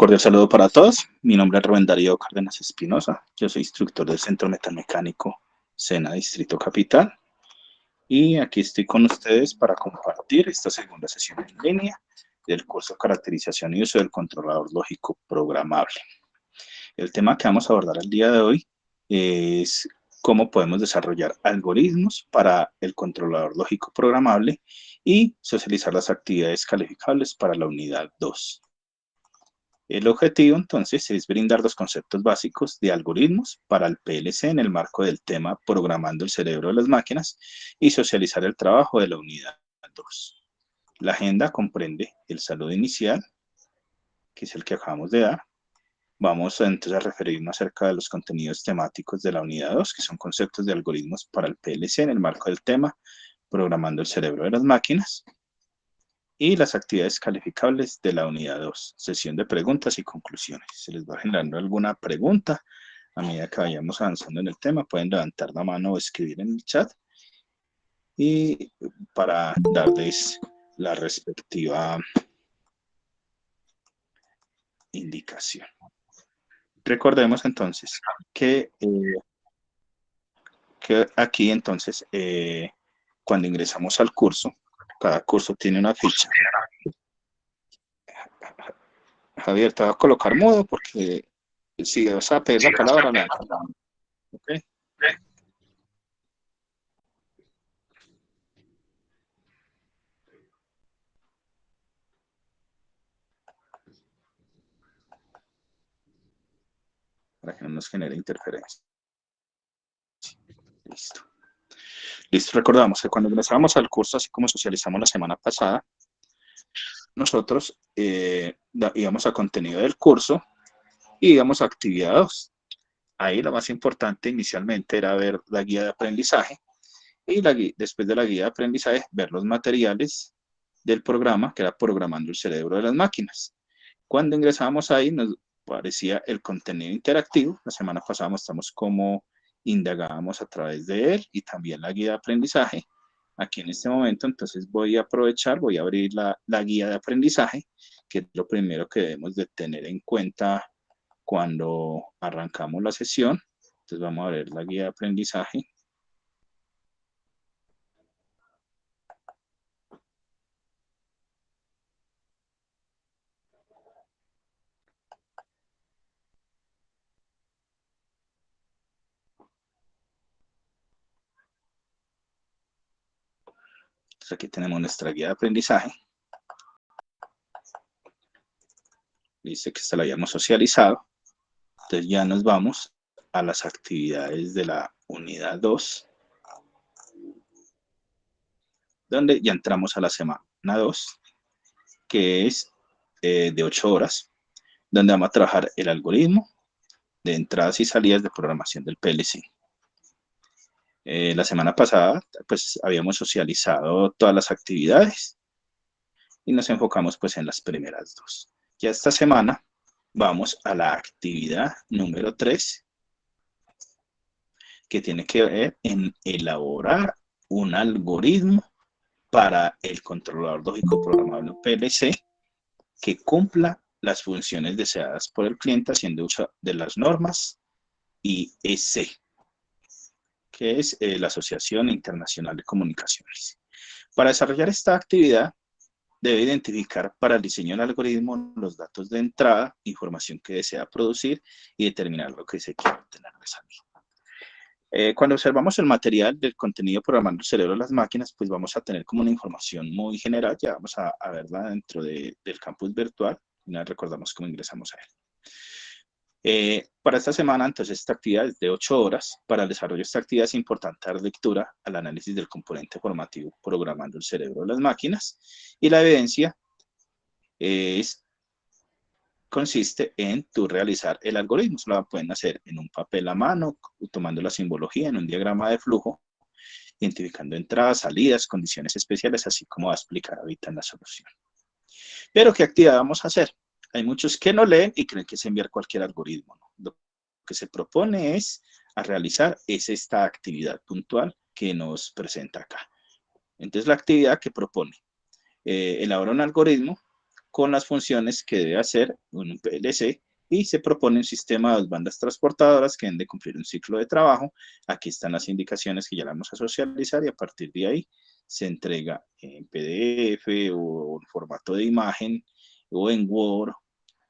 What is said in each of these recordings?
cordial saludo para todos. Mi nombre es Rubén Darío Cárdenas Espinosa. Yo soy instructor del Centro Metalmecánico Sena Distrito Capital. Y aquí estoy con ustedes para compartir esta segunda sesión en línea del curso Caracterización y Uso del Controlador Lógico Programable. El tema que vamos a abordar el día de hoy es cómo podemos desarrollar algoritmos para el controlador lógico programable y socializar las actividades calificables para la unidad 2. El objetivo, entonces, es brindar los conceptos básicos de algoritmos para el PLC en el marco del tema Programando el cerebro de las máquinas y socializar el trabajo de la unidad 2. La agenda comprende el saludo inicial, que es el que acabamos de dar. Vamos entonces a referirnos acerca de los contenidos temáticos de la unidad 2, que son conceptos de algoritmos para el PLC en el marco del tema Programando el cerebro de las máquinas y las actividades calificables de la unidad 2, sesión de preguntas y conclusiones. Se les va generando alguna pregunta a medida que vayamos avanzando en el tema, pueden levantar la mano o escribir en el chat y para darles la respectiva indicación. Recordemos entonces que, eh, que aquí entonces, eh, cuando ingresamos al curso, cada curso tiene una ficha. Javier, te voy a colocar modo porque si vas a pedir la palabra, la... ¿Okay? Para que no nos genere interferencia. Listo. Listo, recordamos que cuando ingresamos al curso, así como socializamos la semana pasada, nosotros eh, íbamos a contenido del curso y íbamos a actividades. Ahí lo más importante inicialmente era ver la guía de aprendizaje y la después de la guía de aprendizaje ver los materiales del programa, que era programando el cerebro de las máquinas. Cuando ingresábamos ahí nos aparecía el contenido interactivo. La semana pasada mostramos cómo indagábamos a través de él y también la guía de aprendizaje. Aquí en este momento, entonces voy a aprovechar, voy a abrir la, guía de aprendizaje, que es lo primero que debemos de tener en cuenta cuando arrancamos la sesión. Entonces vamos a ver la guía de aprendizaje. Aquí tenemos nuestra guía de aprendizaje. Dice que esta la habíamos socializado. Entonces ya nos vamos a las actividades de la unidad 2. Donde ya entramos a la semana 2, que es eh, de 8 horas, donde vamos a trabajar el algoritmo de entradas y salidas de programación del PLC. Eh, la semana pasada, pues, habíamos socializado todas las actividades y nos enfocamos, pues, en las primeras dos. Ya esta semana vamos a la actividad número 3, que tiene que ver en elaborar un algoritmo para el controlador lógico programable PLC que cumpla las funciones deseadas por el cliente haciendo uso de las normas IEC que es eh, la Asociación Internacional de Comunicaciones. Para desarrollar esta actividad, debe identificar para el diseño del algoritmo los datos de entrada, información que desea producir y determinar lo que se quiere obtener de salida. Eh, cuando observamos el material del contenido programando el cerebro de las máquinas, pues vamos a tener como una información muy general, ya vamos a, verla dentro del campus virtual, y recordamos cómo ingresamos a él. Eh, para esta semana, entonces, esta actividad es de 8 horas. Para el desarrollo de esta actividad es importante dar lectura al análisis del componente formativo programando el cerebro de las máquinas. Y la evidencia es, consiste en tú realizar el algoritmo. Lo pueden hacer en un papel a mano, tomando la simbología en un diagrama de flujo, identificando entradas, salidas, condiciones especiales, así como va a explicar ahorita en la solución. Pero, ¿qué actividad vamos a hacer? Hay muchos que no leen y creen que es enviar cualquier algoritmo. Lo que se propone es a realizar es esta actividad puntual que nos presenta acá. Entonces la actividad que propone, eh, elabora un algoritmo con las funciones que debe hacer un PLC y se propone un sistema de dos bandas transportadoras que deben de cumplir un ciclo de trabajo. Aquí están las indicaciones que ya las vamos a socializar y a partir de ahí se entrega en PDF o en formato de imagen o en Word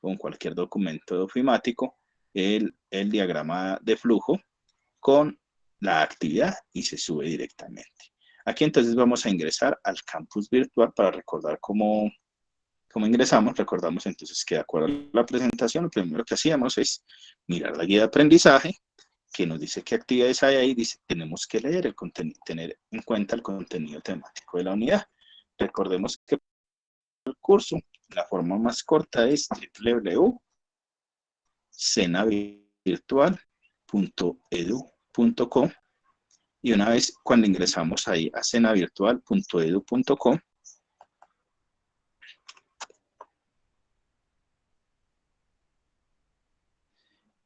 o en cualquier documento ofimático el, el diagrama de flujo con la actividad y se sube directamente. Aquí entonces vamos a ingresar al campus virtual para recordar cómo, cómo ingresamos. Recordamos entonces que de acuerdo a la presentación, lo primero que hacíamos es mirar la guía de aprendizaje, que nos dice qué actividades hay ahí, dice, tenemos que leer el contenido, tener en cuenta el contenido temático de la unidad. Recordemos que el curso, la forma más corta es www.cenavirtual.edu.com y una vez cuando ingresamos ahí a cenavirtual.edu.com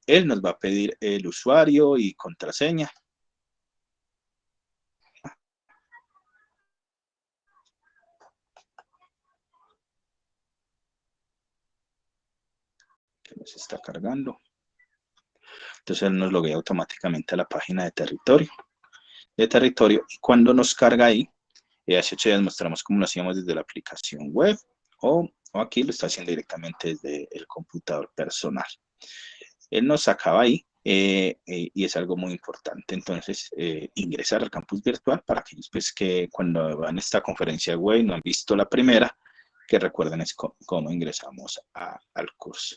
él nos va a pedir el usuario y contraseña. Que nos está cargando. Entonces él nos loguea automáticamente a la página de territorio. De territorio. Y cuando nos carga ahí, EHH ya mostramos cómo lo hacíamos desde la aplicación web o, aquí lo está haciendo directamente desde el computador personal él nos sacaba ahí eh, eh, y es algo muy importante. Entonces, eh, ingresar al campus virtual para aquellos pues, que cuando van a esta conferencia web no han visto la primera, que recuerden es cómo ingresamos al curso.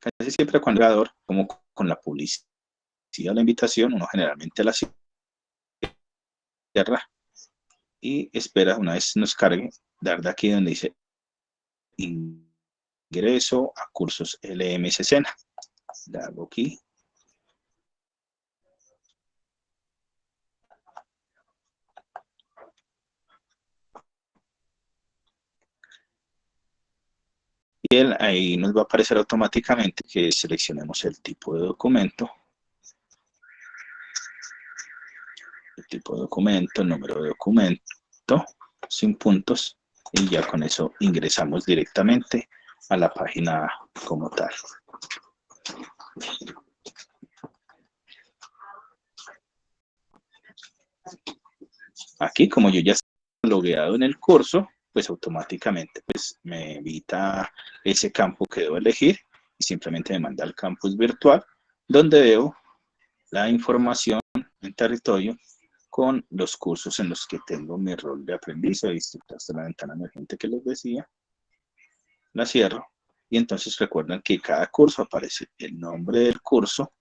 Casi siempre cuando el como con la publicidad, la invitación, uno generalmente la y espera una vez nos cargue, dar de aquí donde dice ingreso a cursos LM60. Darlo aquí. Ahí nos va a aparecer automáticamente que seleccionemos el tipo de documento tipo de documento, número de documento, sin puntos, y ya con eso ingresamos directamente a la página como tal. Aquí, como yo ya estoy logueado en el curso, pues automáticamente pues, me evita ese campo que debo elegir y simplemente me manda al campus virtual, donde veo la información en territorio con los cursos en los que tengo mi rol de aprendiz. Ahí hasta la ventana emergente que les decía. La cierro. Y entonces recuerden que cada curso aparece el nombre del curso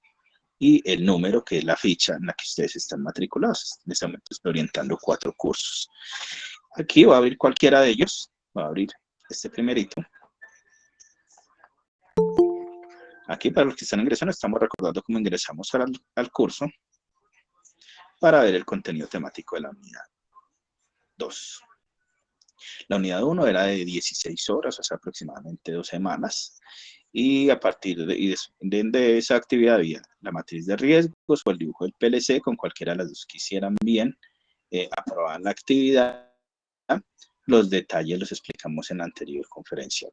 y el número que es la ficha en la que ustedes están matriculados. En este momento estoy orientando cuatro cursos. Aquí voy a abrir cualquiera de ellos. Voy a abrir este primerito. Aquí para los que están ingresando estamos recordando cómo ingresamos al, al curso para ver el contenido temático de la unidad 2. La unidad 1 era de 16 horas, o sea, aproximadamente dos semanas. Y a partir de, de, esa actividad había la matriz de riesgos o el dibujo del PLC, con cualquiera de las dos que hicieran bien, eh, aprobaban la actividad. Los detalles los explicamos en la anterior conferencia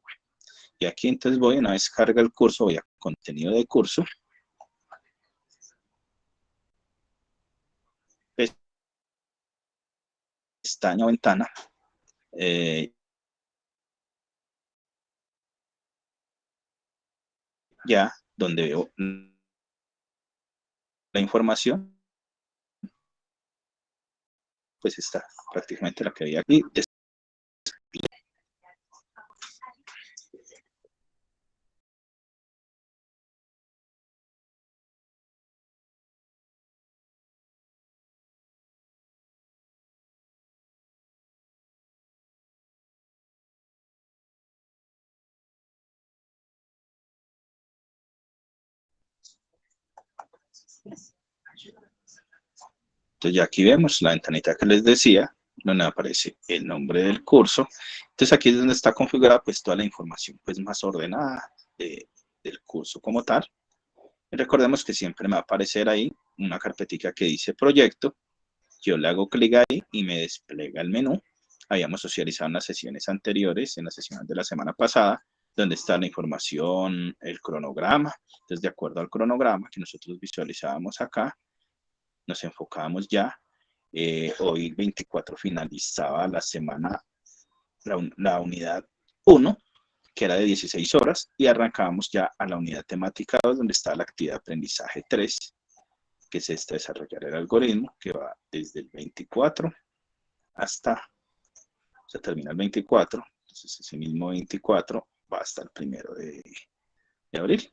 Y aquí entonces voy, una vez carga el curso, voy a contenido de curso. pestaña o ventana. Eh, ya donde veo la información, pues está prácticamente la que había aquí. Entonces ya aquí vemos la ventanita que les decía, donde aparece el nombre del curso. Entonces aquí es donde está configurada pues toda la información pues más ordenada del curso como tal. recordemos que siempre me va a aparecer ahí una carpetita que dice proyecto. Yo le hago clic ahí y me despliega el menú. Habíamos socializado en las sesiones anteriores, en las sesiones de la semana pasada, donde está la información, el cronograma. Entonces, de acuerdo al cronograma que nosotros visualizábamos acá, nos enfocábamos ya. Eh, hoy 24 finalizaba la semana, la, la unidad 1, que era de 16 horas, y arrancábamos ya a la unidad temática 2, donde está la actividad de aprendizaje 3, que es esta desarrollar el algoritmo, que va desde el 24 hasta, se termina el 24, entonces ese mismo 24 va hasta el primero de, de abril.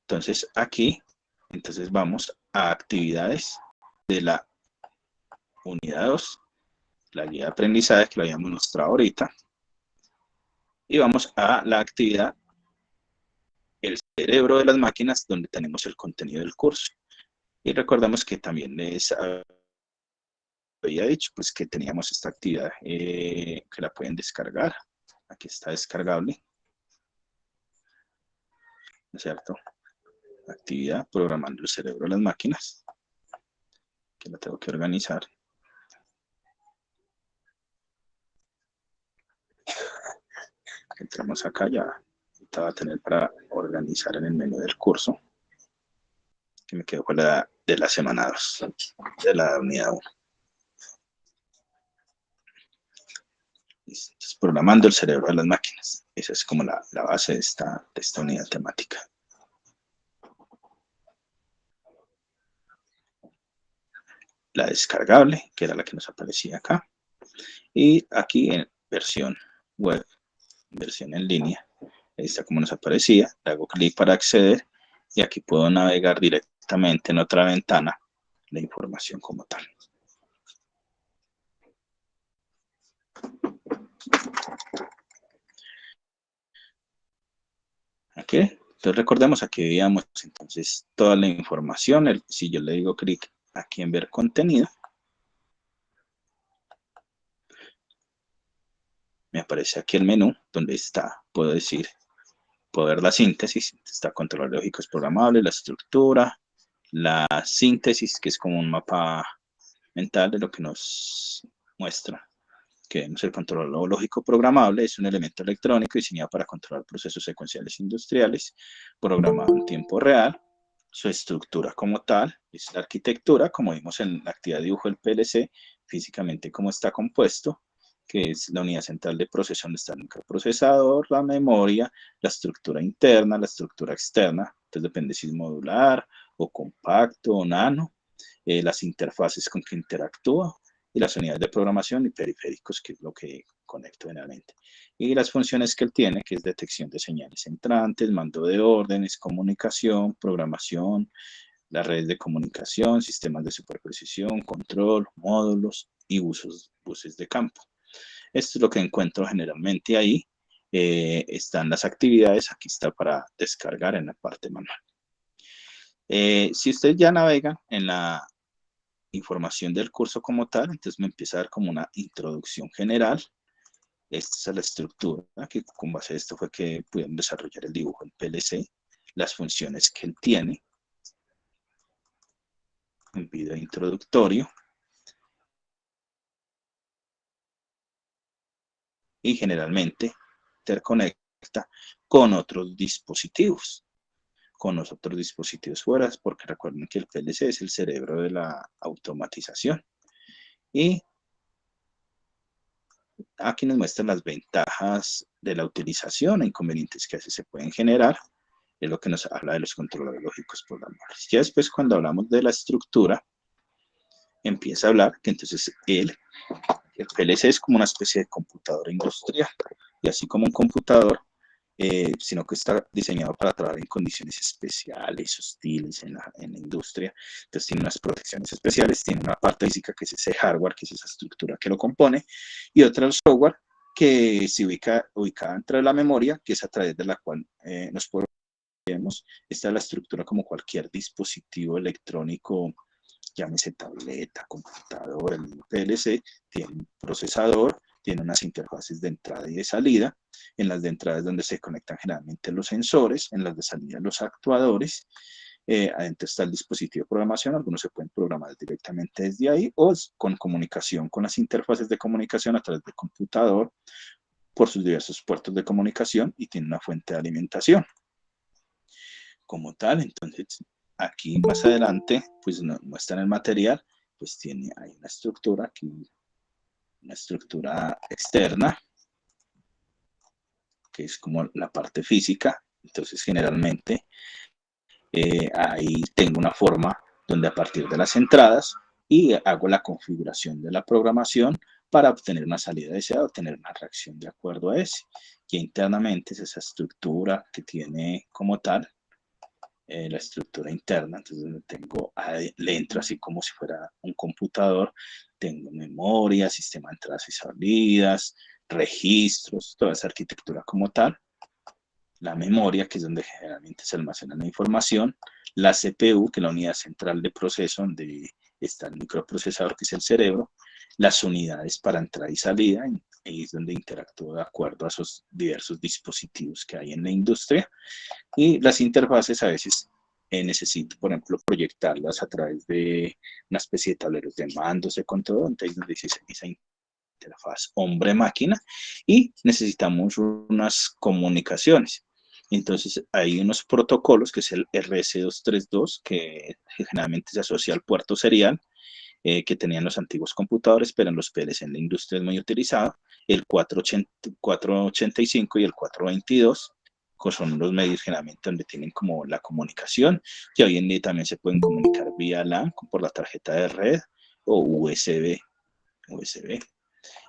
Entonces aquí, entonces vamos a actividades de la unidad 2, la guía de aprendizaje que lo habíamos mostrado ahorita. Y vamos a la actividad, el cerebro de las máquinas, donde tenemos el contenido del curso. Y recordamos que también les había dicho pues, que teníamos esta actividad eh, que la pueden descargar. Aquí está descargable. ¿No es cierto? Actividad programando el cerebro de las máquinas la tengo que organizar. Entramos acá ya. Ahorita va a tener para organizar en el menú del curso. Que me quedo con la de la semana 2, de la unidad 1. programando el cerebro de las máquinas. Esa es como la, la base de esta, de esta unidad temática. La descargable, que era la que nos aparecía acá. Y aquí en versión web, versión en línea, está como nos aparecía, le hago clic para acceder y aquí puedo navegar directamente en otra ventana la información como tal. Ok, entonces recordemos aquí veíamos entonces toda la información, si yo le digo clic aquí en ver contenido, me aparece aquí el menú donde está, puedo decir, puedo ver la síntesis, está control lógicos programables, la estructura, la síntesis, que es como un mapa mental de lo que nos muestra que vemos el control lógico programable, es un elemento electrónico diseñado para controlar procesos secuenciales industriales, programado en tiempo real, su estructura como tal, es la arquitectura, como vimos en la actividad de dibujo del PLC, físicamente cómo está compuesto, que es la unidad central de proceso donde está el microprocesador, la memoria, la estructura interna, la estructura externa, entonces depende si es modular o compacto o nano, eh, las interfaces con que interactúa y las unidades de programación y periféricos, que es lo que conecto generalmente. Y las funciones que él tiene, que es detección de señales entrantes, mando de órdenes, comunicación, programación, las redes de comunicación, sistemas de superprecisión, control, módulos y usos, buses de campo. Esto es lo que encuentro generalmente ahí. Eh, están las actividades, aquí está para descargar en la parte manual. Eh, si usted ya navega en la información del curso como tal, entonces me empieza a dar como una introducción general esta es la estructura, que con base a esto fue que pudieron desarrollar el dibujo en PLC, las funciones que él tiene, un video introductorio, y generalmente interconecta con otros dispositivos, con los otros dispositivos fuera, porque recuerden que el PLC es el cerebro de la automatización. Y aquí nos muestran las ventajas de la utilización e inconvenientes que así se pueden generar. Es lo que nos habla de los controladores lógicos programables. Ya después, cuando hablamos de la estructura, empieza a hablar que entonces el, el PLC es como una especie de computadora industrial. Y así como un computador, eh, sino que está diseñado para trabajar en condiciones especiales, hostiles en la, en la, industria. Entonces tiene unas protecciones especiales, tiene una parte física que es ese hardware, que es esa estructura que lo compone, y otra el software que se ubica ubicada dentro de la memoria, que es a través de la cual eh, nos podemos, esta es la estructura como cualquier dispositivo electrónico llámese tableta, computador, el PLC, tiene un procesador, tiene unas interfaces de entrada y de salida, en las de entrada es donde se conectan generalmente los sensores, en las de salida los actuadores, eh, adentro está el dispositivo de programación, algunos se pueden programar directamente desde ahí o con comunicación con las interfaces de comunicación a través del computador por sus diversos puertos de comunicación y tiene una fuente de alimentación. Como tal, entonces, aquí más adelante, pues nos muestran el material, pues tiene ahí una estructura aquí, una estructura externa, que es como la parte física. Entonces, generalmente, eh, ahí tengo una forma donde a partir de las entradas y hago la configuración de la programación para obtener una salida deseada, obtener una reacción de acuerdo a ese. Y internamente es esa estructura que tiene como tal eh, la estructura interna, entonces tengo, le entro así como si fuera un computador, tengo memoria, sistema de entradas y salidas, registros, toda esa arquitectura como tal, la memoria, que es donde generalmente se almacena la información, la CPU, que es la unidad central de proceso, donde está el microprocesador, que es el cerebro, las unidades para entrada y salida, ahí es donde interactúa de acuerdo a esos diversos dispositivos que hay en la industria, y las interfaces a veces eh, necesito, por ejemplo, proyectarlas a través de una especie de tableros de mandos de control, entonces dice esa interfaz hombre-máquina, y necesitamos unas comunicaciones. Entonces hay unos protocolos, que es el RS232, que generalmente se asocia al puerto serial, eh, que tenían los antiguos computadores, pero en los PLC en la industria es muy utilizado, el 485 y el 422, que son los medios generalmente donde tienen como la comunicación, que hoy en día también se pueden comunicar vía LAN por la tarjeta de red o USB. USB.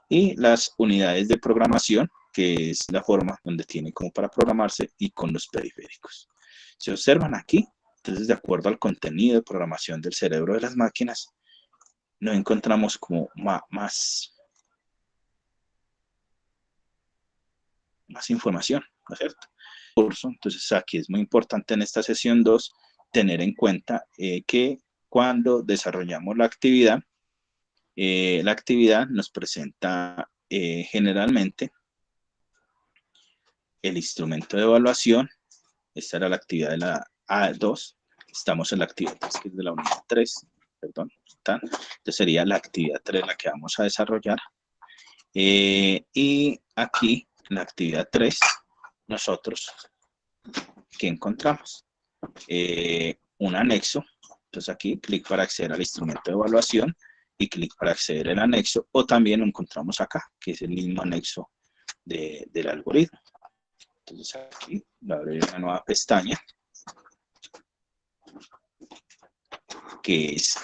Y las unidades de programación, que es la forma donde tiene como para programarse y con los periféricos. Se observan aquí, entonces de acuerdo al contenido de programación del cerebro de las máquinas, no encontramos como más, más información, ¿no es cierto? Entonces aquí es muy importante en esta sesión 2 tener en cuenta eh, que cuando desarrollamos la actividad, eh, la actividad nos presenta eh, generalmente el instrumento de evaluación. Esta era la actividad de la A2. Estamos en la actividad que es de la unidad 3. Perdón. Entonces sería la actividad 3 la que vamos a desarrollar. Y aquí, la actividad 3, nosotros, ¿qué encontramos? Eh, un anexo. Entonces aquí, clic para acceder al instrumento de evaluación y clic para acceder al anexo. O también lo encontramos acá, que es el mismo anexo del algoritmo. Entonces aquí voy a abrir una nueva pestaña que es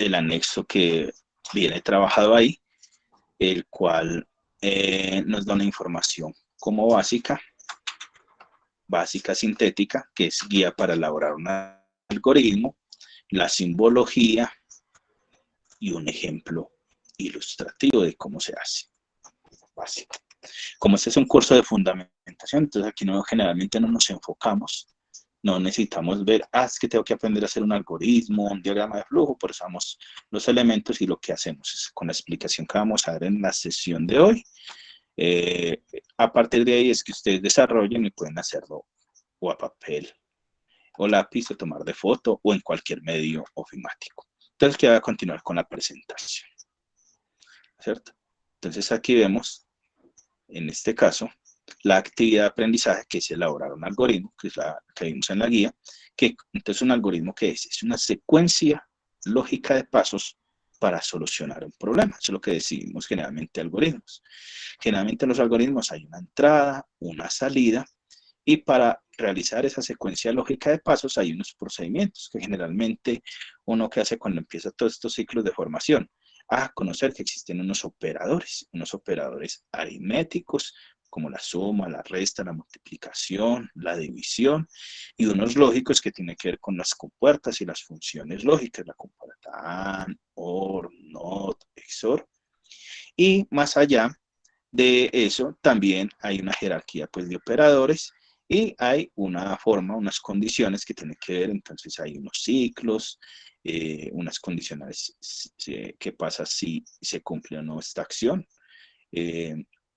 el anexo que viene trabajado ahí, el cual eh, nos da una información como básica, básica sintética, que es guía para elaborar un algoritmo, la simbología y un ejemplo ilustrativo de cómo se hace. Básico. Como este es un curso de fundamentación, entonces aquí no, generalmente no nos enfocamos no necesitamos ver, ah, es que tengo que aprender a hacer un algoritmo, un diagrama de flujo, por eso usamos los elementos y lo que hacemos es con la explicación que vamos a ver en la sesión de hoy. Eh, a partir de ahí es que ustedes desarrollen y pueden hacerlo o a papel o lápiz o tomar de foto o en cualquier medio ofimático. Entonces, que voy a continuar con la presentación. ¿Cierto? Entonces, aquí vemos, en este caso, la actividad de aprendizaje, que es elaborar un algoritmo, que es la que vimos en la guía, que entonces un algoritmo que es, es una secuencia lógica de pasos para solucionar un problema. Eso es lo que decimos generalmente algoritmos. Generalmente en los algoritmos hay una entrada, una salida, y para realizar esa secuencia lógica de pasos hay unos procedimientos que generalmente uno que hace cuando empieza todos estos ciclos de formación, a conocer que existen unos operadores, unos operadores aritméticos, como la suma, la resta, la multiplicación, la división, y unos lógicos que tienen que ver con las compuertas y las funciones lógicas, la compuerta OR, NOT, XOR. Y más allá de eso, también hay una jerarquía pues, de operadores y hay una forma, unas condiciones que tienen que ver, entonces hay unos ciclos, eh, unas condiciones, eh, qué pasa si se cumple o no esta acción, eh,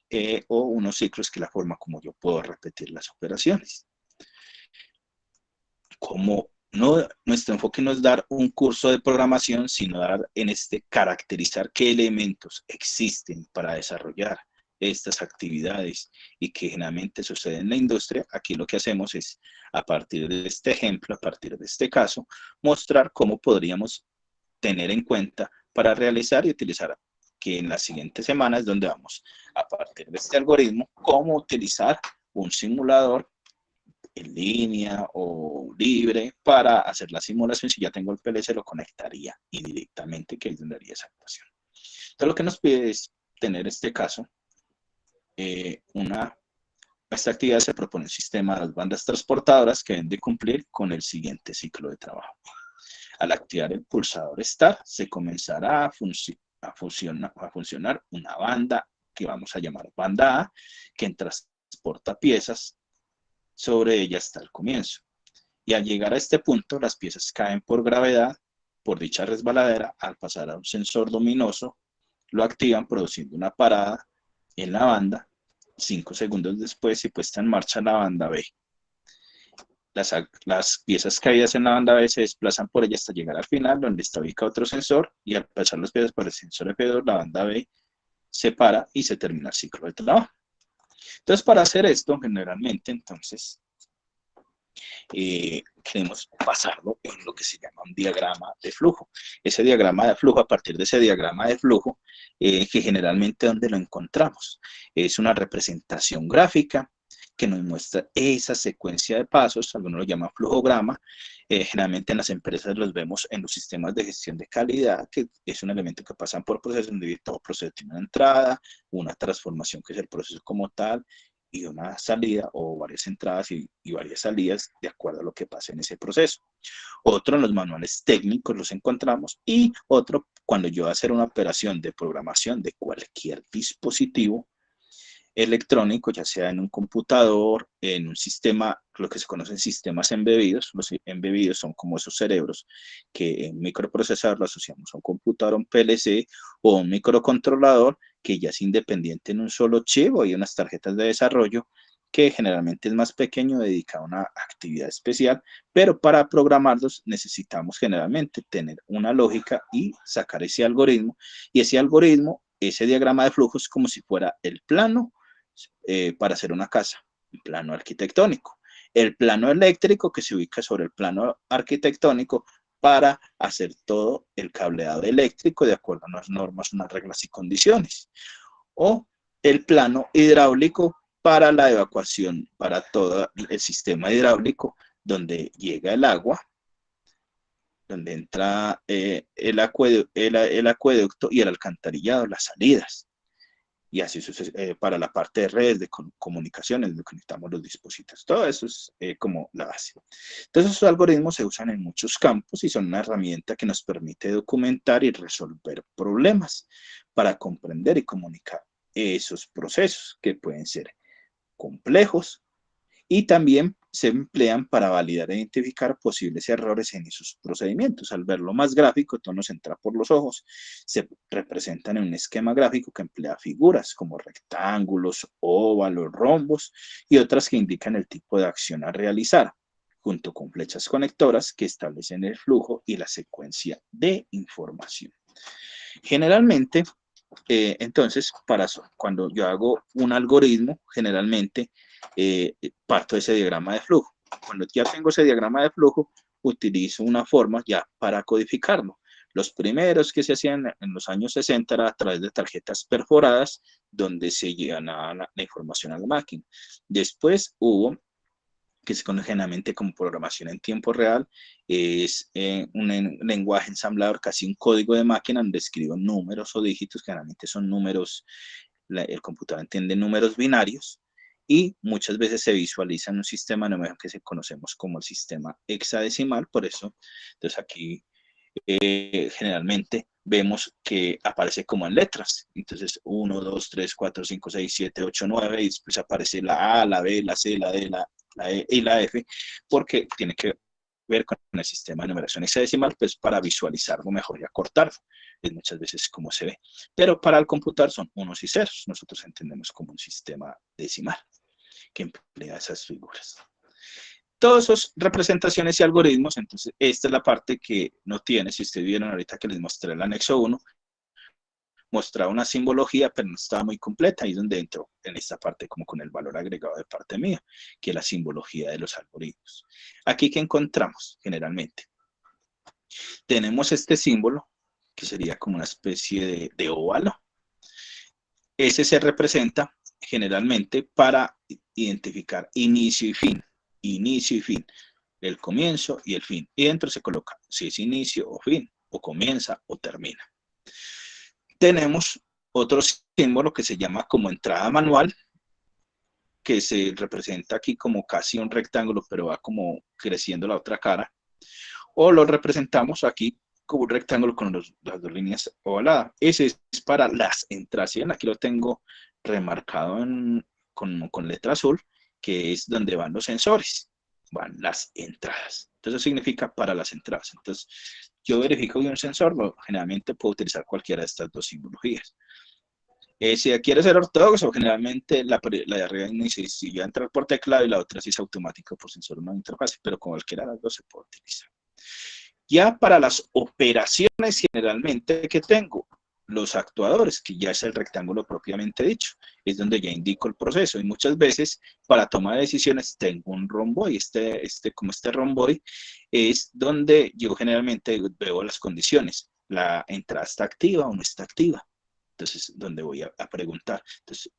eh, o unos ciclos que la forma como yo puedo repetir las operaciones. Como no, nuestro enfoque no es dar un curso de programación, sino dar en este caracterizar qué elementos existen para desarrollar estas actividades y que generalmente sucede en la industria, aquí lo que hacemos es, a partir de este ejemplo, a partir de este caso, mostrar cómo podríamos tener en cuenta para realizar y utilizar, que en las siguientes semanas donde vamos, a partir de este algoritmo, cómo utilizar un simulador en línea o libre para hacer la simulación. Si ya tengo el PLC, lo conectaría indirectamente, que es donde haría esa actuación. Entonces, lo que nos pide es tener este caso eh, una, esta actividad se propone un sistema de las bandas transportadoras que deben de cumplir con el siguiente ciclo de trabajo. Al activar el pulsador START, se comenzará a, a, a funcionar una banda que vamos a llamar banda A, que transporta piezas sobre ella hasta el comienzo. Y al llegar a este punto, las piezas caen por gravedad, por dicha resbaladera, al pasar a un sensor luminoso, lo activan produciendo una parada en la banda, cinco segundos después y puesta en marcha la banda B. Las, piezas caídas en la banda B se desplazan por ella hasta llegar al final, donde está ubicado otro sensor, y al pasar las piezas por el sensor F2, la banda B se para y se termina el ciclo de trabajo. Entonces, para hacer esto, generalmente, entonces, eh, queremos pasarlo en lo que se llama un diagrama de flujo. Ese diagrama de flujo, a partir de ese diagrama de flujo, eh, que generalmente donde lo encontramos, es una representación gráfica que nos muestra esa secuencia de pasos, algunos lo llaman flujograma, eh, generalmente en las empresas los vemos en los sistemas de gestión de calidad, que es un elemento que pasan por procesos donde todo proceso tiene una entrada, una transformación que es el proceso como tal, y una salida o varias entradas y, varias salidas de acuerdo a lo que pase en ese proceso. Otro en los manuales técnicos los encontramos y otro cuando yo voy hacer una operación de programación de cualquier dispositivo electrónico, ya sea en un computador, en un sistema, lo que se conocen sistemas embebidos. Los embebidos son como esos cerebros que en microprocesador lo asociamos a un computador, un PLC o un microcontrolador que ya es independiente en un solo chip o hay unas tarjetas de desarrollo que generalmente es más pequeño, dedicado a una actividad especial, pero para programarlos necesitamos generalmente tener una lógica y sacar ese algoritmo. Y ese algoritmo, ese diagrama de flujo es como si fuera el plano eh, para hacer una casa, el plano arquitectónico. El plano eléctrico que se ubica sobre el plano arquitectónico para hacer todo el cableado eléctrico de acuerdo a unas normas, unas reglas y condiciones. O el plano hidráulico para la evacuación, para todo el sistema hidráulico, donde llega el agua, donde entra eh, el, el acueducto y el alcantarillado, las salidas y así eh, para la parte de redes de comunicaciones, donde conectamos los dispositivos. Todo eso es eh, como la base. Entonces, esos algoritmos se usan en muchos campos y son una herramienta que nos permite documentar y resolver problemas para comprender y comunicar esos procesos que pueden ser complejos y también se emplean para validar e identificar posibles errores en esos procedimientos. Al verlo más gráfico, todo nos entra por los ojos. Se representan en un esquema gráfico que emplea figuras como rectángulos, óvalos, rombos y otras que indican el tipo de acción a realizar, junto con flechas conectoras que establecen el flujo y la secuencia de información. Generalmente, eh, entonces, para cuando yo hago un algoritmo, generalmente eh, parto de ese diagrama de flujo. Cuando ya tengo ese diagrama de flujo, utilizo una forma ya para codificarlo. Los primeros que se hacían en los años 60 era a través de tarjetas perforadas donde se llenaba la, información a la máquina. Después hubo que se conoce generalmente como programación en tiempo real, es eh, un, lenguaje ensamblador, casi un código de máquina donde escribo números o dígitos, generalmente son números, el computador entiende números binarios, y muchas veces se visualiza en un sistema número que se conocemos como el sistema hexadecimal, por eso, entonces aquí eh, generalmente vemos que aparece como en letras, entonces 1, 2, 3, 4, 5, 6, 7, 8, 9, y después aparece la A, la B, la C, la D, la, la E y la F, porque tiene que ver con el sistema de numeración hexadecimal, pues para visualizarlo mejor y acortarlo, es muchas veces como se ve, pero para el computar son unos y ceros, nosotros entendemos como un sistema decimal que emplea esas figuras. Todas esas representaciones y algoritmos, entonces esta es la parte que no tiene, si ustedes vieron ahorita que les mostré el anexo 1, mostraba una simbología, pero no estaba muy completa, ahí es donde entro en esta parte como con el valor agregado de parte mía, que es la simbología de los algoritmos. Aquí que encontramos generalmente, tenemos este símbolo, que sería como una especie de, de óvalo. Ese se representa generalmente para identificar inicio y fin inicio y fin, el comienzo y el fin. Y dentro se coloca si es inicio o fin, o comienza o termina. Tenemos otro símbolo que se llama como entrada manual, que se representa aquí como casi un rectángulo, pero va como creciendo la otra cara. O lo representamos aquí como un rectángulo con las dos líneas ovaladas. Ese es para las entradas. Aquí lo tengo remarcado con, con letra azul que es donde van los sensores, van las entradas. Entonces, eso significa para las entradas. Entonces, yo verifico que un sensor, generalmente puedo utilizar cualquiera de estas dos simbologías. Eh, si quiere ser ortodoxo, generalmente la, la de arriba dice si yo entrar por teclado y la otra si es automático por sensor no interfaz, pero con cualquiera de las dos se puede utilizar. Ya para las operaciones generalmente que tengo, los actuadores, que ya es el rectángulo propiamente dicho, es donde ya indico el proceso. Y muchas veces para toma de decisiones tengo un romboy, este, este, como este romboy es donde yo generalmente veo las condiciones, la entrada está activa o no está activa, entonces donde voy a, a preguntar, entonces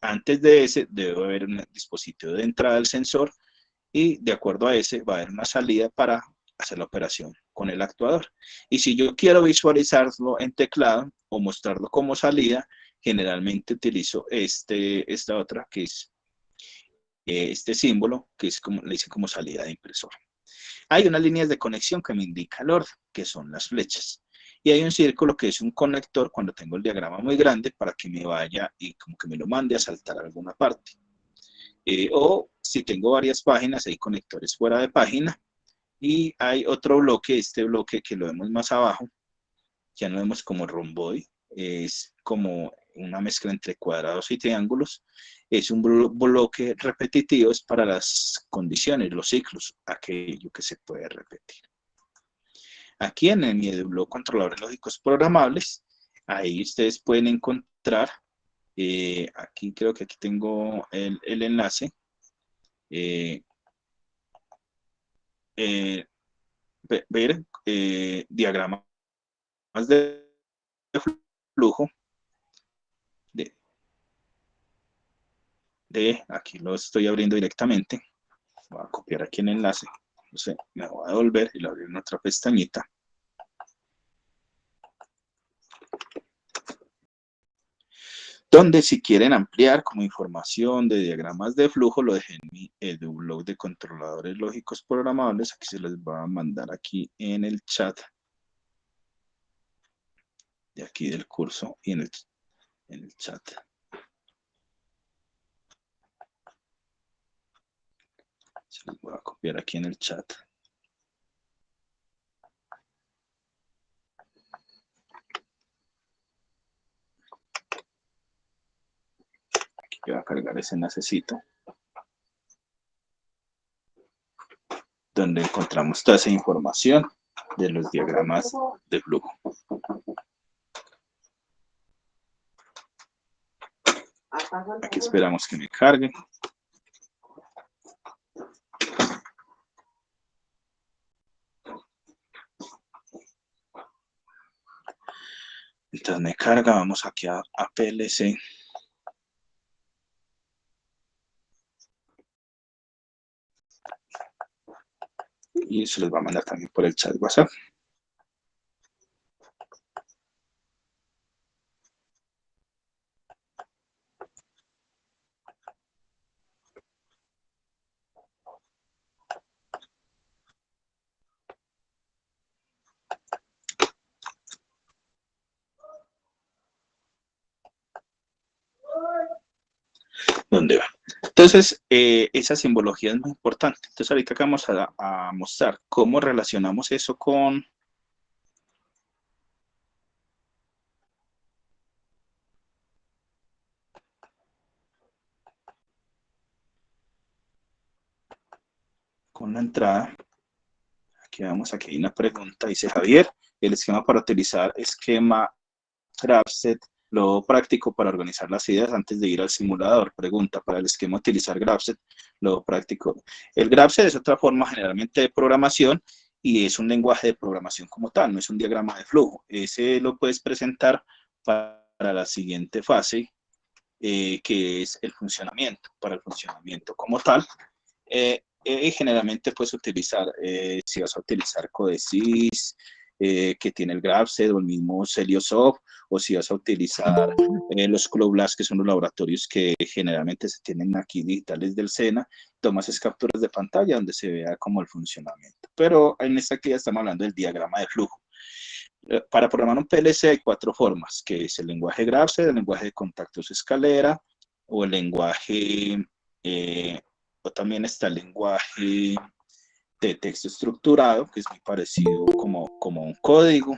antes de ese debe haber un dispositivo de entrada del sensor y de acuerdo a ese va a haber una salida para hacer la operación con el actuador. Y si yo quiero visualizarlo en teclado o mostrarlo como salida, generalmente utilizo este, esta otra que es eh, este símbolo, que es como, le dice como salida de impresor. Hay unas líneas de conexión que me indican el orden, que son las flechas. Y hay un círculo que es un conector cuando tengo el diagrama muy grande para que me vaya y como que me lo mande a saltar a alguna parte. Eh, o si tengo varias páginas, hay conectores fuera de página y hay otro bloque, este bloque que lo vemos más abajo, ya no vemos como romboid, es como una mezcla entre cuadrados y triángulos. Es un bloque repetitivo, es para las condiciones, los ciclos, aquello que se puede repetir. Aquí en el módulo controladores lógicos programables, ahí ustedes pueden encontrar, eh, aquí creo que aquí tengo el, enlace, eh, eh, ver eh, diagramas de flujo de, aquí lo estoy abriendo directamente. Voy a copiar aquí el enlace. No sé, me voy a devolver y lo abrir en otra pestañita donde si quieren ampliar como información de diagramas de flujo, lo dejé en mi blog de controladores lógicos programables, aquí se les va a mandar aquí en el chat de aquí del curso y en el, en el chat. Se los voy a copiar aquí en el chat. Que va a cargar ese necesito donde encontramos toda esa información de los diagramas de flujo. Aquí esperamos que me cargue. Entonces me carga, vamos aquí a, a PLC. Y se los va a mandar también por el chat WhatsApp. ¿Dónde va? Entonces, eh, esa simbología es muy importante. Entonces, ahorita vamos a, mostrar cómo relacionamos eso con, una entrada. Aquí vamos, aquí hay una pregunta, dice Javier, el esquema para utilizar esquema Grapset, lo práctico para organizar las ideas antes de ir al simulador. Pregunta, para el esquema utilizar Grapset, lo práctico. El Grapset es otra forma generalmente de programación y es un lenguaje de programación como tal, no es un diagrama de flujo. Ese lo puedes presentar para la siguiente fase, eh, que es el funcionamiento, para el funcionamiento como tal. Eh, eh, generalmente puedes utilizar, si vas a utilizar Codesys, que tiene el GraphSet o el mismo Celiosoft, o si vas a utilizar los Cloudblast, que son los laboratorios que generalmente se tienen aquí digitales del SENA, tomas esas capturas de pantalla donde se vea como el funcionamiento. Pero en esta ya estamos hablando del diagrama de flujo. Eh, para programar un PLC hay cuatro formas, que es el lenguaje GraphC, el lenguaje de contactos escalera, o el lenguaje, eh, o también está el lenguaje de texto estructurado, que es muy parecido como, como un código,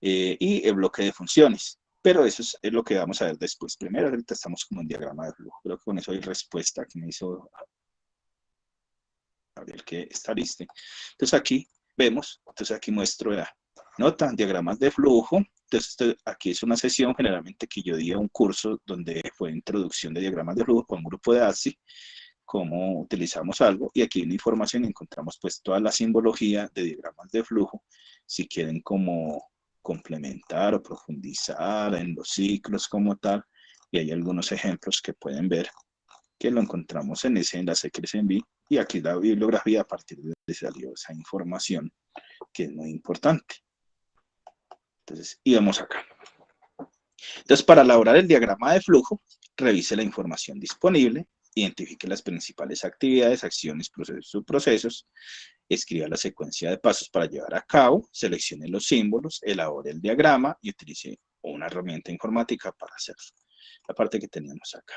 eh, y el bloque de funciones. Pero eso es, lo que vamos a ver después. Primero, ahorita estamos como en diagrama de flujo. Creo que con eso hay respuesta que me hizo Gabriel que está listo. Entonces aquí vemos, entonces aquí muestro ya Nota, diagramas de flujo. Entonces, aquí es una sesión generalmente que yo di a un curso donde fue introducción de diagramas de flujo con un grupo de ASI, cómo utilizamos algo. Y aquí en información encontramos pues toda la simbología de diagramas de flujo, si quieren como complementar o profundizar en los ciclos como tal. Y hay algunos ejemplos que pueden ver que lo encontramos en ese enlace que les envié. Y aquí la bibliografía a partir de donde salió esa información, que es muy importante. Entonces, íbamos acá. Entonces, para elaborar el diagrama de flujo, revise la información disponible, identifique las principales actividades, acciones, procesos, subprocesos, escriba la secuencia de pasos para llevar a cabo, seleccione los símbolos, elabore el diagrama y utilice una herramienta informática para hacerlo. La parte que teníamos acá.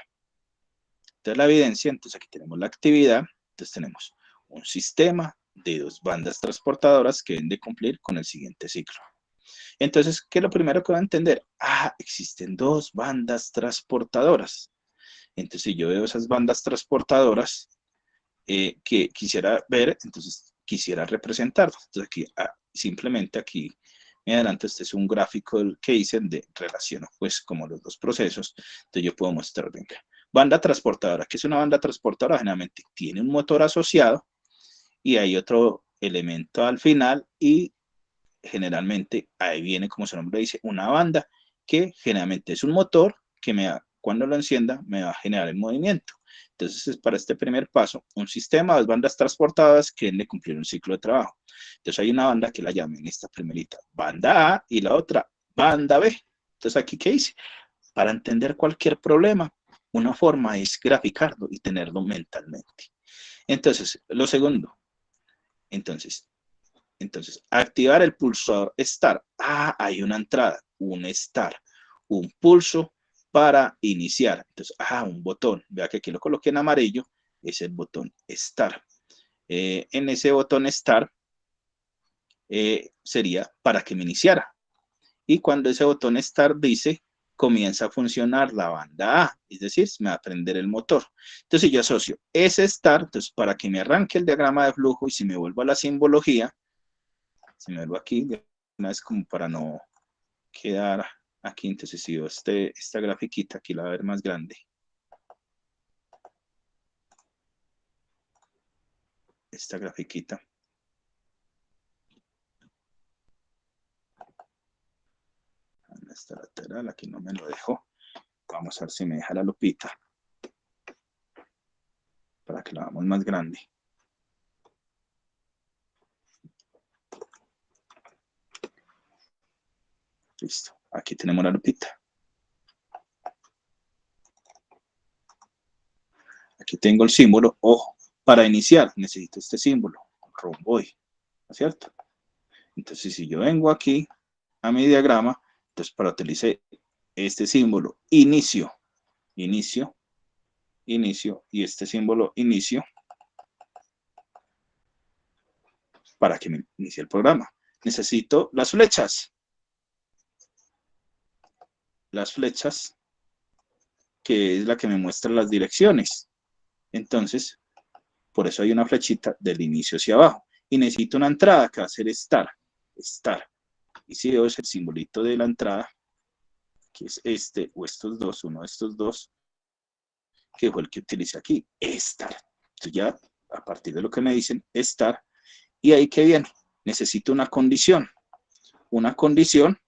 Entonces, la evidencia, entonces aquí tenemos la actividad, entonces tenemos un sistema de dos bandas transportadoras que deben de cumplir con el siguiente ciclo. Entonces, ¿qué es lo primero que va a entender? Ah, existen dos bandas transportadoras. Entonces, si yo veo esas bandas transportadoras eh, que quisiera ver, entonces quisiera representar. Entonces, aquí, ah, simplemente aquí me adelanto, este es un gráfico que hice de relación, pues, como los dos procesos. Entonces, yo puedo mostrar, venga, banda transportadora. ¿Qué es una banda transportadora? Generalmente tiene un motor asociado y hay otro elemento al final y generalmente ahí viene, como su nombre dice, una banda que generalmente es un motor que me cuando lo encienda me va a generar el movimiento. Entonces, es para este primer paso, un sistema de bandas transportadas que deben cumplir un ciclo de trabajo. Entonces, hay una banda que la llamen esta primerita banda A y la otra banda B. Entonces, aquí, ¿qué hice? Para entender cualquier problema, una forma es graficarlo y tenerlo mentalmente. Entonces, lo segundo, entonces, entonces, activar el pulsor Start. Ah, hay una entrada, un Start, un pulso para iniciar. Entonces, ah, un botón. Vea que aquí lo coloqué en amarillo, es el botón Start. Eh, en ese botón Start eh, sería para que me iniciara. Y cuando ese botón Start dice, comienza a funcionar la banda A, es decir, me va a prender el motor. Entonces, yo asocio ese Start, entonces, para que me arranque el diagrama de flujo y si me vuelvo a la simbología, si me vuelvo aquí, una vez como para no quedar aquí, entonces si este, esta grafiquita, aquí la va a ver más grande. Esta grafiquita. Esta lateral, aquí no me lo dejo. Vamos a ver si me deja la lupita. Para que la hagamos más grande. Listo. Aquí tenemos la lupita. Aquí tengo el símbolo. Ojo, para iniciar necesito este símbolo, romboy, ¿no es cierto? Entonces, si yo vengo aquí a mi diagrama, entonces para utilizar este símbolo, inicio, inicio, inicio, y este símbolo, inicio, para que me inicie el programa. Necesito las flechas las flechas, que es la que me muestra las direcciones. Entonces, por eso hay una flechita del inicio hacia abajo. Y necesito una entrada que va a ser estar, estar. Y si veo el simbolito de la entrada, que es este o estos dos, uno de estos dos, que fue el que utilicé aquí, estar. Entonces ya, a partir de lo que me dicen, estar, y ahí que viene, necesito una condición, una condición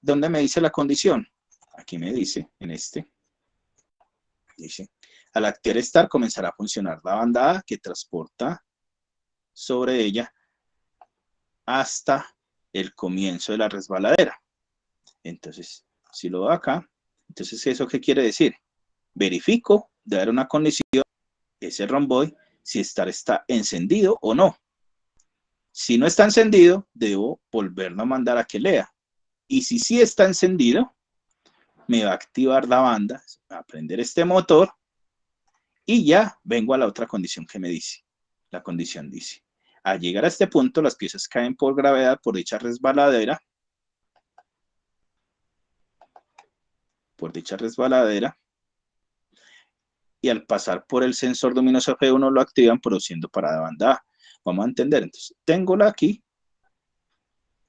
¿dónde me dice la condición? Aquí me dice, en este, dice, al activar estar comenzará a funcionar la banda A que transporta sobre ella hasta el comienzo de la resbaladera. Entonces, si lo veo acá, entonces ¿eso qué quiere decir? Verifico de dar una condición, ese romboy, si estar está encendido o no. Si no está encendido, debo volverlo a mandar a que lea. Y si sí está encendido, me va a activar la banda, va a prender este motor y ya vengo a la otra condición que me dice. La condición dice, al llegar a este punto, las piezas caen por gravedad por dicha resbaladera. Por dicha resbaladera. Y al pasar por el sensor luminoso F1 lo activan produciendo parada banda A. Vamos a entender. Entonces, tengo la aquí,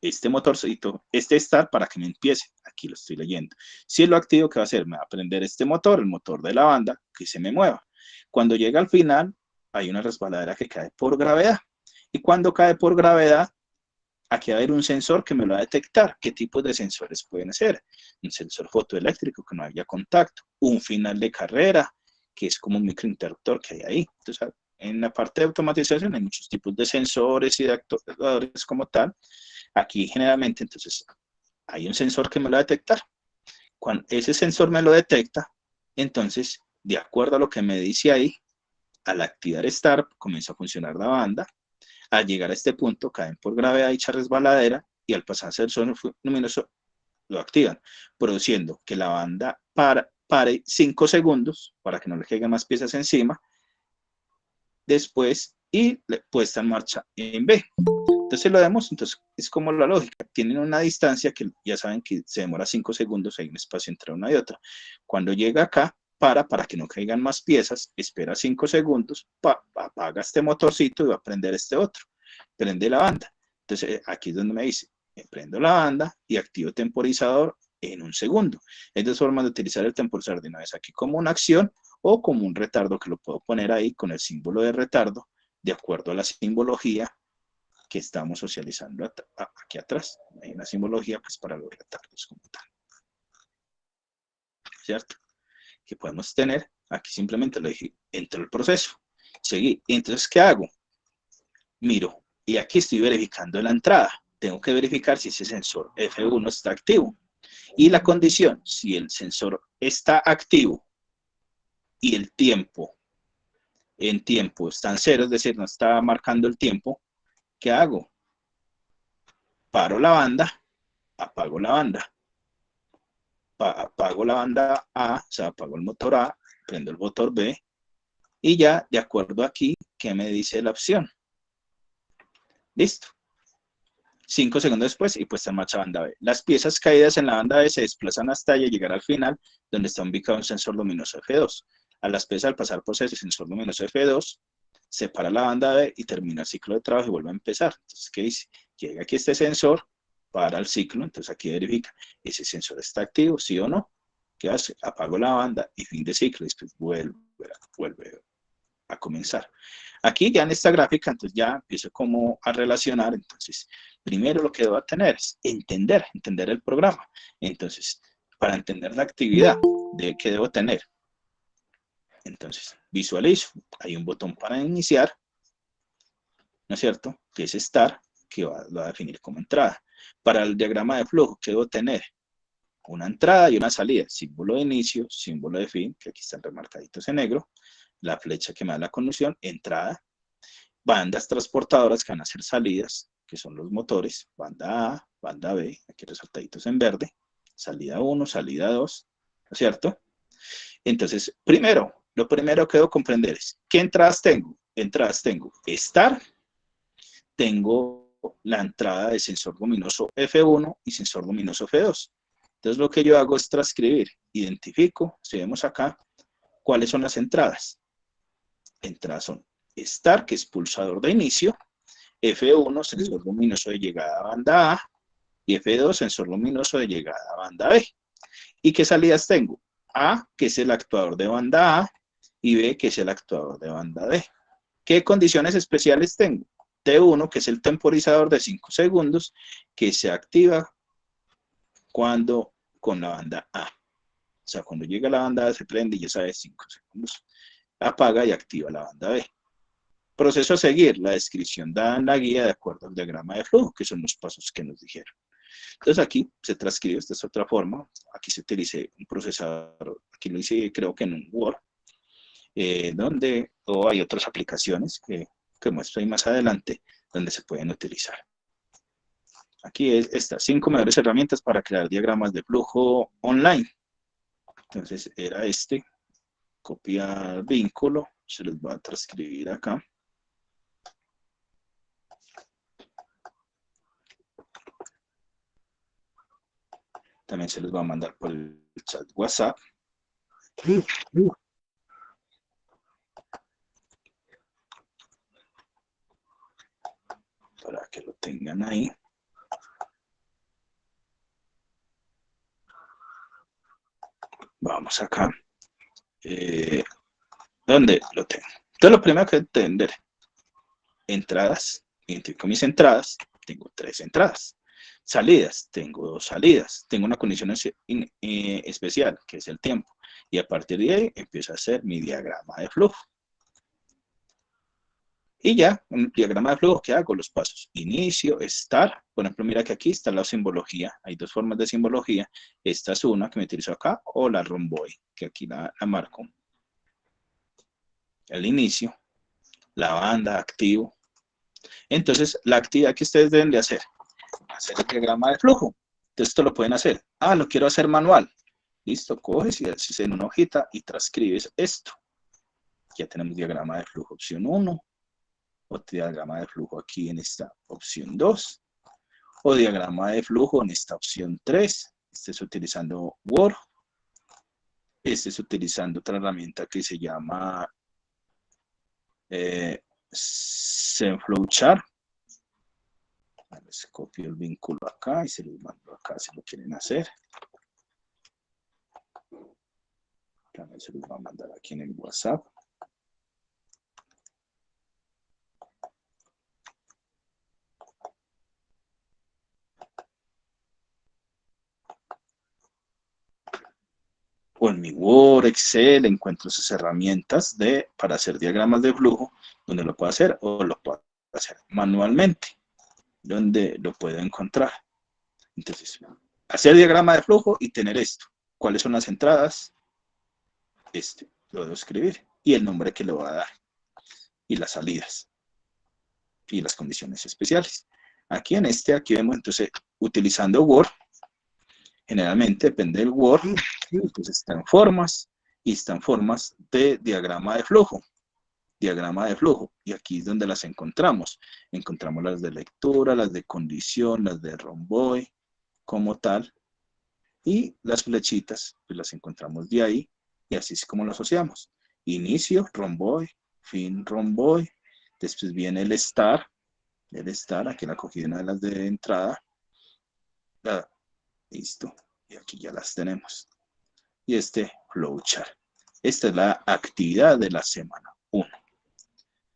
este motorcito, este estar para que me empiece. Aquí lo estoy leyendo. Si lo activo, ¿qué va a hacer? Me va a prender este motor, el motor de la banda, que se me mueva. Cuando llega al final, hay una resbaladera que cae por gravedad. Y cuando cae por gravedad, aquí va a haber un sensor que me lo va a detectar. ¿Qué tipos de sensores pueden ser? Un sensor fotoeléctrico que no haya contacto, un final de carrera, que es como un microinterruptor que hay ahí. Entonces, en la parte de automatización hay muchos tipos de sensores y de actuadores como tal. Aquí generalmente, entonces, hay un sensor que me lo va a detectar. Cuando ese sensor me lo detecta, entonces, de acuerdo a lo que me dice ahí, al activar Start, comienza a funcionar la banda, al llegar a este punto, caen por gravedad dicha resbaladera y al pasar sensor luminoso lo activan, produciendo que la banda para, pare 5 segundos para que no le caigan más piezas encima, después y puesta en marcha en B. Entonces lo vemos, entonces es como la lógica, tienen una distancia que ya saben que se demora 5 segundos, hay un espacio entre una y otra. Cuando llega acá, para, para que no caigan más piezas, espera 5 segundos, apaga este motorcito y va a prender este otro. Prende la banda. Entonces eh, aquí es donde me dice, prendo la banda y activo temporizador en un segundo. Hay dos formas de utilizar el temporizador de una vez aquí como una acción o como un retardo que lo puedo poner ahí con el símbolo de retardo de acuerdo a la simbología que estamos socializando aquí atrás. Hay una simbología pues para los retardos como tal. ¿Cierto? que podemos tener, aquí simplemente lo dije, entro el proceso, seguí, entonces, ¿qué hago? Miro, y aquí estoy verificando la entrada, tengo que verificar si ese sensor F1 está activo, y la condición, si el sensor está activo y el tiempo, en tiempo está en cero, es decir, no está marcando el tiempo, ¿qué hago? Paro la banda, apago la banda apago la banda A, o sea, apago el motor A, prendo el motor B, y ya, de acuerdo aquí, ¿qué me dice la opción? Listo. Cinco segundos después y puesta en marcha banda B. Las piezas caídas en la banda B se desplazan hasta allá y llegar al final, donde está ubicado un sensor luminoso F2. A las piezas, al pasar por ese sensor luminoso F2, separa la banda B y termina el ciclo de trabajo y vuelve a empezar. Entonces, ¿qué dice? Llega aquí este sensor, para el ciclo, entonces aquí verifica, ese sensor está activo, sí o no, ¿qué hace? Apago la banda y fin de ciclo, y después vuelve, vuelve a comenzar. Aquí ya en esta gráfica, entonces ya empiezo como a relacionar, entonces, primero lo que debo tener es entender, entender el programa. Entonces, para entender la actividad, ¿de qué debo tener? Entonces, visualizo, hay un botón para iniciar, ¿no es cierto? Que es Start, que va, va a definir como entrada. Para el diagrama de flujo, ¿qué debo tener? Una entrada y una salida, símbolo de inicio, símbolo de fin, que aquí están remarcaditos en negro, la flecha que me da la conducción, entrada, bandas transportadoras que van a ser salidas, que son los motores, banda A, banda B, aquí resaltaditos en verde, salida 1, salida 2, ¿no es cierto? Entonces, primero, lo primero que debo comprender es, ¿qué entradas tengo? Entradas tengo estar, tengo la entrada de sensor luminoso F1 y sensor luminoso F2. Entonces lo que yo hago es transcribir, identifico, si vemos acá, cuáles son las entradas. Entradas son start, que es pulsador de inicio, F1, sensor luminoso de llegada a banda A, y F2, sensor luminoso de llegada a banda B. ¿Y qué salidas tengo? A, que es el actuador de banda A, y B, que es el actuador de banda B. ¿Qué condiciones especiales tengo? T1, que es el temporizador de 5 segundos, que se activa cuando con la banda A. O sea, cuando llega la banda A se prende y ya sabe 5 segundos. Apaga y activa la banda B. Proceso a seguir, la descripción dada en la guía de acuerdo al diagrama de flujo, que son los pasos que nos dijeron. Entonces aquí se transcribe, esta es otra forma, aquí se utiliza un procesador, aquí lo hice creo que en un Word, eh, donde, o hay otras aplicaciones que, que muestro ahí más adelante, donde se pueden utilizar. Aquí es estas cinco mejores herramientas para crear diagramas de flujo online. Entonces era este, copiar vínculo, se los va a transcribir acá. También se los va a mandar por el chat WhatsApp. Para que lo tengan ahí. Vamos acá. Eh, ¿Dónde lo tengo? Entonces lo primero que entender. Entradas. Identifico mis entradas. Tengo tres entradas. Salidas, tengo dos salidas. Tengo una condición eh, especial, que es el tiempo. Y a partir de ahí empiezo a hacer mi diagrama de flujo. Y ya, un diagrama de flujo, ¿qué hago? Los pasos. Inicio, estar. Por ejemplo, mira que aquí está la simbología. Hay dos formas de simbología. Esta es una que me utilizo acá, o la romboy, que aquí la, la marco. El inicio, la banda, activo. Entonces, la actividad que ustedes deben de hacer hacer el diagrama de flujo. Entonces, esto lo pueden hacer. Ah, lo quiero hacer manual. Listo, coges y haces en una hojita y transcribes esto. Ya tenemos diagrama de flujo opción 1, o diagrama de flujo aquí en esta opción 2, o diagrama de flujo en esta opción 3. Este es utilizando Word. Este es utilizando otra herramienta que se llama eh, les copio el vínculo acá y se los mando acá si lo quieren hacer. También se los va a mandar aquí en el WhatsApp. O en mi Word, Excel, encuentro esas herramientas de, para hacer diagramas de flujo, donde lo puedo hacer o lo puedo hacer manualmente donde lo puedo encontrar. Entonces, hacer diagrama de flujo y tener esto. ¿Cuáles son las entradas? Este, lo debo escribir. Y el nombre que le voy a dar. Y las salidas. Y las condiciones especiales. Aquí en este, aquí vemos entonces, utilizando Word, generalmente depende del Word, entonces están formas y están formas de diagrama de flujo diagrama de flujo. Y aquí es donde las encontramos. Encontramos las de lectura, las de condición, las de romboy, como tal. Y las flechitas, pues las encontramos de ahí. Y así es como lo asociamos. Inicio, romboy, fin, romboy. Después viene el star. El star, aquí la cogí una de las de entrada. Listo. Y aquí ya las tenemos. Y este flowchart. Esta es la actividad de la semana 1.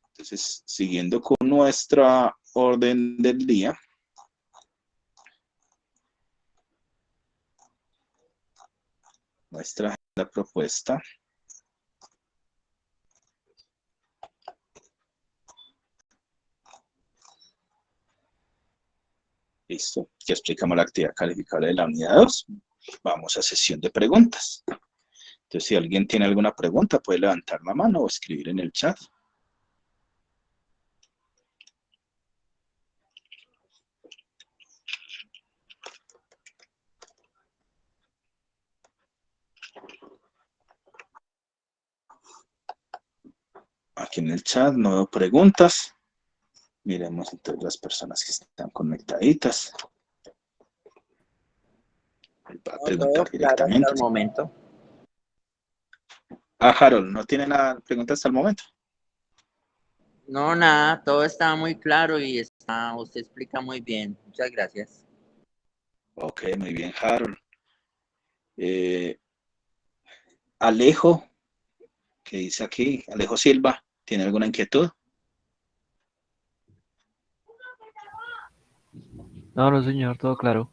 Entonces, siguiendo con nuestra orden del día, nuestra propuesta. Listo, ya explicamos la actividad calificable de la unidad 2. Vamos a sesión de preguntas. Entonces, si alguien tiene alguna pregunta, puede levantar la mano o escribir en el chat. aquí en el chat, no veo preguntas. Miremos entonces las personas que están conectaditas. Va a preguntar directamente. Hasta el momento. Ah, Harold, ¿no tiene la pregunta hasta el momento? No, nada, todo está muy claro y está, usted explica muy bien. Muchas gracias. Ok, muy bien, Harold. Eh, Alejo, ¿qué dice aquí? Alejo Silva, ¿tiene alguna inquietud? No, no, señor, todo claro.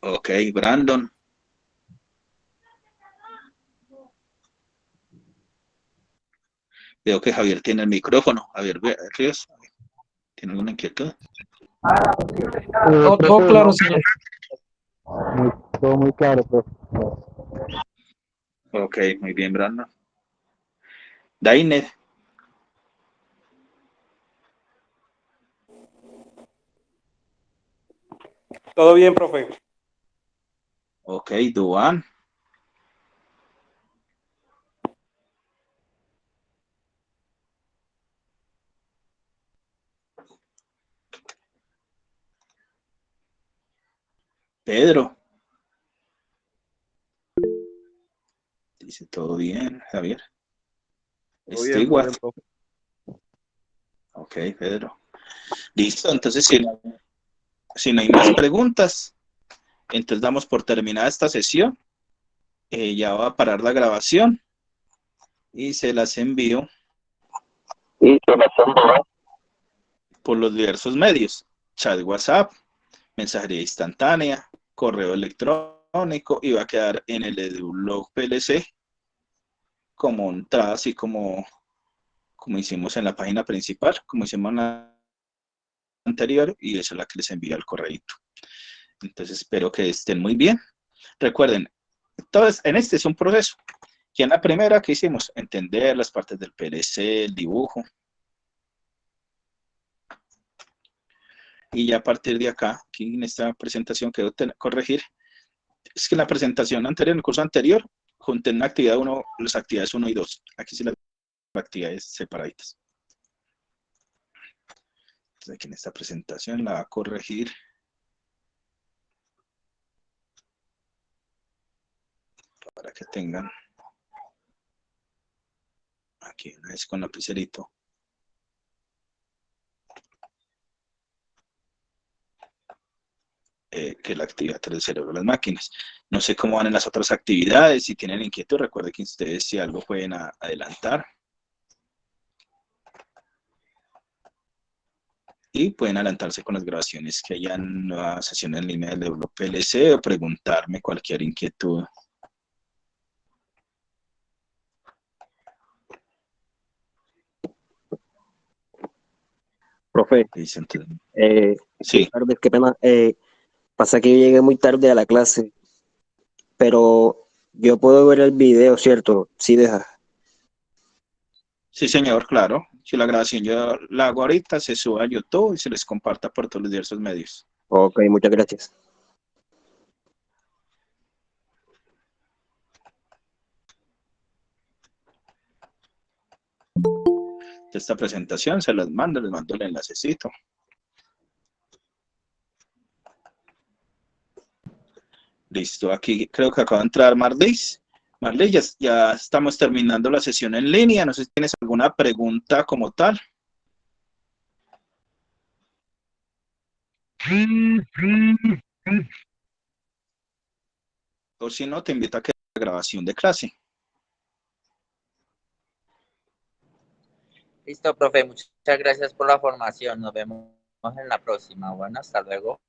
Ok, Brandon. Veo que Javier tiene el micrófono. Javier Ríos, ¿tiene alguna inquietud? Todo, claro, señor. todo muy claro, profe. Ok, muy bien, Brandon. Dainer. Todo bien, profe. Ok, Duan. Pedro. Dice todo bien, Javier. Estoy igual. Ok, Pedro. Listo, entonces si no, si no hay más preguntas, entonces damos por terminada esta sesión. Eh, ya va a parar la grabación y se las envío. Y se las envío por los diversos medios, chat WhatsApp, mensajería instantánea, correo electrónico y va a quedar en el EduBlog PLC como entrada, así como, como hicimos en la página principal, como hicimos en la anterior, y esa es la que les envía el correo. Entonces espero que estén muy bien. Recuerden, entonces, en este es un proceso. Y en la primera que hicimos, entender las partes del PLC, el dibujo. Y ya a partir de acá, aquí en esta presentación que debo corregir, es que en la presentación anterior, en el curso anterior, junten la actividad 1, las actividades 1 y 2. Aquí sí las actividades separaditas. Entonces aquí en esta presentación la va a corregir. Para que tengan aquí una vez con lapicerito. Eh, que la actividad del cerebro de las máquinas. No sé cómo van en las otras actividades, si tienen inquietud, recuerden que ustedes si algo pueden adelantar. Y pueden adelantarse con las grabaciones que hayan nueva sesión en línea del PLC o preguntarme cualquier inquietud. Profe, eh, sí. qué pena. Eh, Pasa que yo llegué muy tarde a la clase, pero yo puedo ver el video, ¿cierto? Sí, deja. Sí, señor, claro. Si la grabación yo la hago ahorita, se sube a YouTube y se les comparta por todos los diversos medios. Ok, muchas gracias. Esta presentación se las mando, les mando el enlacecito. Listo, aquí creo que acaba de entrar Marlis. Marlis, ya, ya, estamos terminando la sesión en línea. No sé si tienes alguna pregunta como tal. O si no, te invito a que la grabación de clase. Listo, profe. Muchas gracias por la formación. Nos vemos en la próxima. Bueno, hasta luego.